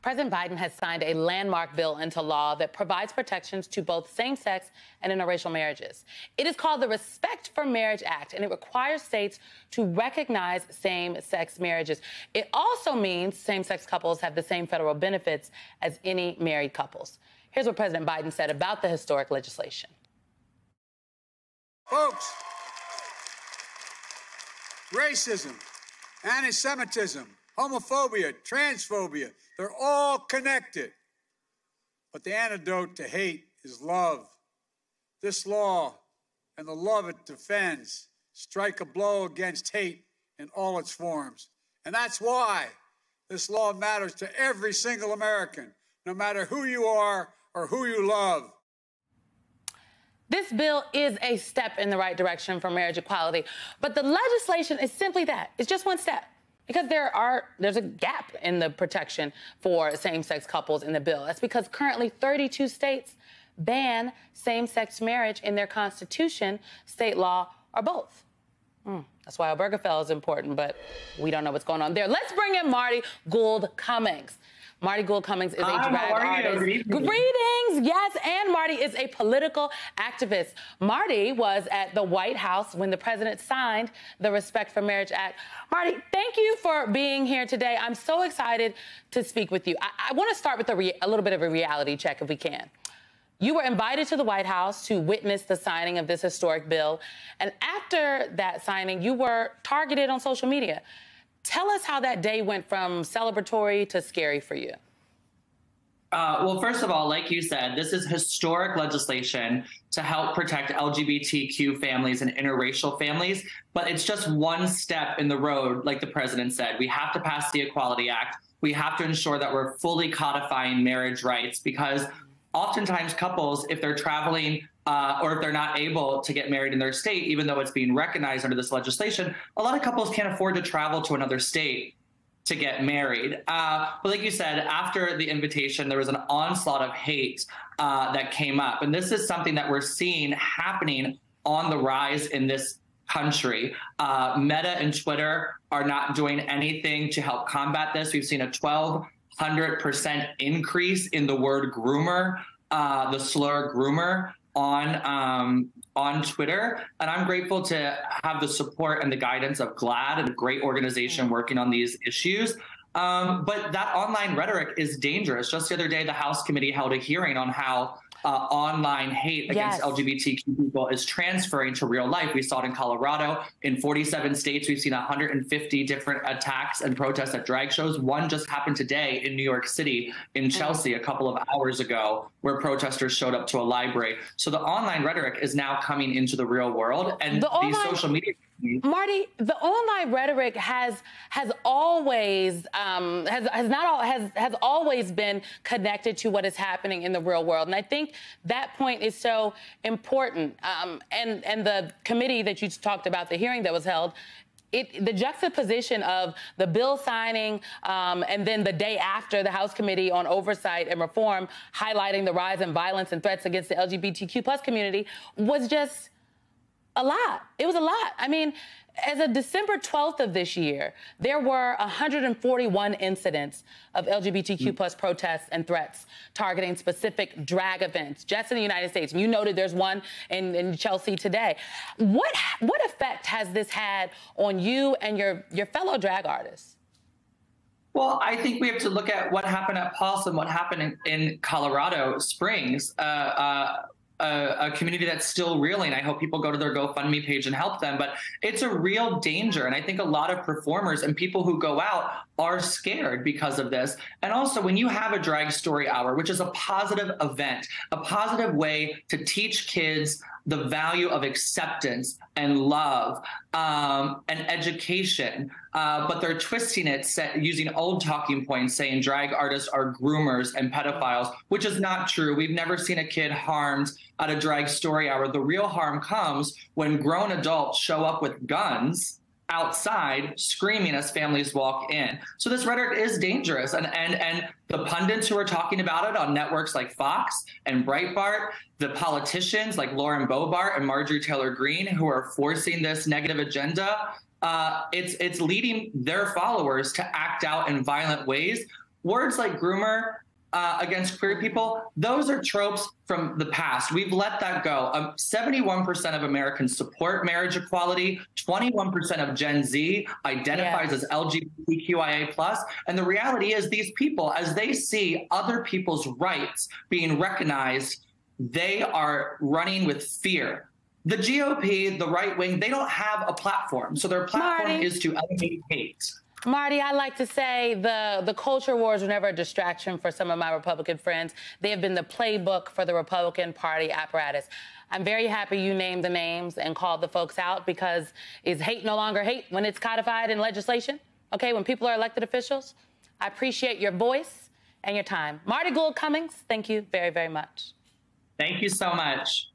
President Biden has signed a landmark bill into law that provides protections to both same sex and interracial marriages. It is called the Respect for Marriage Act, and it requires states to recognize same sex marriages. It also means same sex couples have the same federal benefits as any married couples. Here's what President Biden said about the historic legislation. Folks, racism, anti Semitism, homophobia, transphobia, they're all connected. But the antidote to hate is love. This law and the love it defends strike a blow against hate in all its forms. And that's why this law matters to every single American, no matter who you are or who you love. This bill is a step in the right direction for marriage equality, but the legislation is simply that. It's just one step. Because there are there's a gap in the protection for same-sex couples in the bill. That's because currently 32 states ban same-sex marriage in their constitution, state law, or both. Mm, that's why Obergefell is important, but we don't know what's going on there. Let's bring in Marti Gould Cummings. Marti Gould Cummings is a Hi, drag artist. Greetings. Yes, and Marti is a political activist. Marti was at the White House when the president signed the Respect for Marriage Act. Marti, thank you for being here today. I'm so excited to speak with you. I, I want to start with a, re- a little bit of a reality check, if we can. You were invited to the White House to witness the signing of this historic bill. And after that signing, you were targeted on social media. Tell us how that day went from celebratory to scary for you. Uh, well, first of all, like you said, this is historic legislation to help protect LGBTQ families and interracial families, but it's just one step in the road, like the president said. We have to pass the Equality Act. We have to ensure that we're fully codifying marriage rights because oftentimes couples, if they're traveling uh, or if they're not able to get married in their state, even though it's being recognized under this legislation, a lot of couples can't afford to travel to another state to get married. Uh, but like you said, after the invitation, there was an onslaught of hate uh, that came up. And this is something that we're seeing happening on the rise in this country. Uh, Meta and Twitter are not doing anything to help combat this. We've seen a 1200% increase in the word groomer, uh, the slur groomer on um, on Twitter, and I'm grateful to have the support and the guidance of GLAAD, a great organization mm. working on these issues. Um, but that online rhetoric is dangerous. Just the other day, the House committee held a hearing on how uh, online hate against yes. LGBTQ people is transferring to real life. We saw it in Colorado. In 47 states, we've seen 150 different attacks and protests at drag shows. One just happened today in New York City, in mm. Chelsea, a couple of hours ago, where protesters showed up to a library. So the online rhetoric is now coming into the real world, and the these online- social media Marti, the online rhetoric has has always um, has has not all has has always been connected to what is happening in the real world, and I think that point is so important. Um, and and the committee that you talked about, the hearing that was held, it, the juxtaposition of the bill signing um, and then the day after the House Committee on Oversight and Reform highlighting the rise in violence and threats against the LGBTQ plus community was just a lot. It was a lot. I mean, as of December 12th of this year, there were 141 incidents of LGBTQ plus protests and threats targeting specific drag events just in the United States. And you noted there's one in, in Chelsea today. What what effect has this had on you and your your fellow drag artists? Well, I think we have to look at what happened at Pulse and what happened in, in Colorado Springs. Uh, uh, a, a, community that's still reeling. I hope people go to their GoFundMe page and help them. But it's a real danger. And I think a lot of performers and people who go out are scared because of this. And also, when you have a drag story hour, which is a positive event, a positive way to teach kids the value of acceptance and love um, and education, uh, but they're twisting it set, using old talking points, saying drag artists are groomers and pedophiles, which is not true. We've never seen a kid harmed at a drag story hour. The real harm comes when grown adults show up with guns outside screaming as families walk in. So this rhetoric is dangerous. And and and the pundits who are talking about it on networks like Fox and Breitbart, the politicians like Lauren Boebert and Marjorie Taylor Greene who are forcing this negative agenda, uh, it's it's leading their followers to act out in violent ways words like groomer uh, against queer people, those are tropes from the past. We've let that go. Um, 71% of Americans support marriage equality. 21% of Gen Z identifies yes. as LGBTQIA. And the reality is, these people, as they see other people's rights being recognized, they are running with fear. The GOP, the right wing, they don't have a platform. So their platform Marti. is to elevate hate. Marti, I like to say the, the culture wars were never a distraction for some of my Republican friends. They have been the playbook for the Republican Party apparatus. I'm very happy you named the names and called the folks out because is hate no longer hate when it's codified in legislation? Okay, when people are elected officials? I appreciate your voice and your time. Marti Gould Cummings, thank you very, very much. Thank you so much.